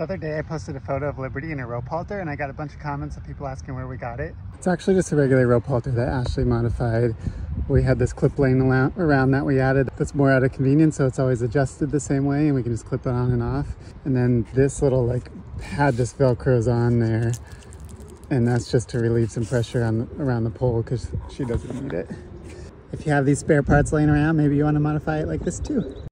The other day I posted a photo of Liberty in a rope halter and I got a bunch of comments of people asking where we got it. It's actually just a regular rope halter that Ashley modified. We had this clip laying around that we added that's more out of convenience so it's always adjusted the same way and we can just clip it on and off. And then this little like pad this velcros on there and that's just to relieve some pressure on around the poll because she doesn't need it. If you have these spare parts laying around, maybe you want to modify it like this too.